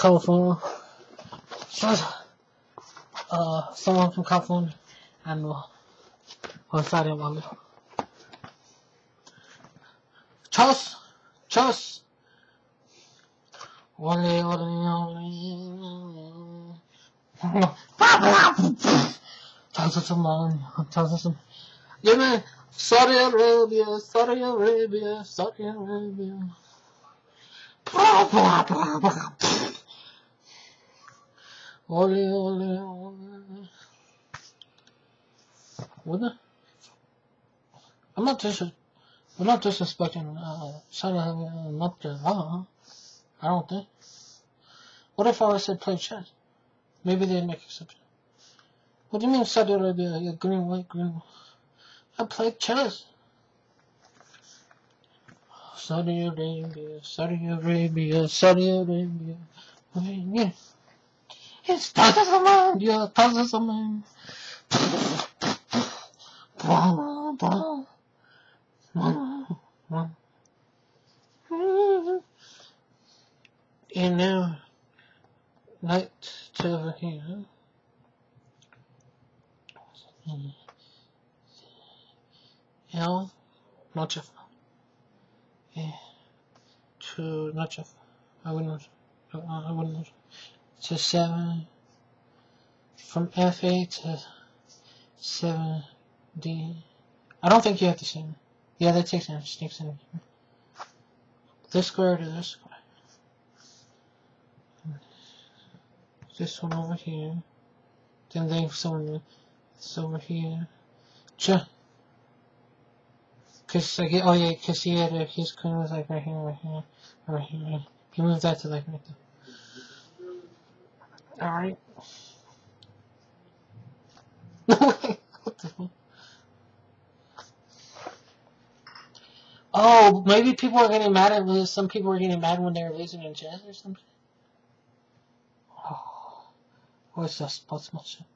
California. So, uh, someone from California. And, on Friday, Wally. Charles! Charles! Wally, Wally, Wally. Charles is a man. Charles is a Yeah, man. Saudi Arabia, Saudi Arabia, Saudi Arabia. Blah, blah, blah, blah. Ole, ole, ole. What the? I'm not dis- I'm not disrespecting uh, Saudi Arabia, not the, uh, I don't think. What if I said play chess? Maybe they'd make exception. What do you mean Saudi Arabia? Yeah, green, white, green. I play chess. Saudi Arabia, Saudi Arabia, Saudi Arabia. Yeah. It's Taza Zaman, yeah, Taza Zaman. Blah, blah, blah, blah. And now, knight to over here. L, not phone. Yeah. To, not phone. I wouldn't, I wouldn't, to 7, from F8 to 7D. I don't think you have to see me. Yeah, that takes time, sneaks in. This square to this square. This one over here. Then they someone this over here. Cha. Cause like oh yeah, cause he had uh, his queen was like right here, right here, right here. He moved that to like right there. All right. No way. What the fuck? Oh, maybe people are getting mad at Liz. Some people were getting mad when they were losing in chess or something. Oh, what's that? What's my shit?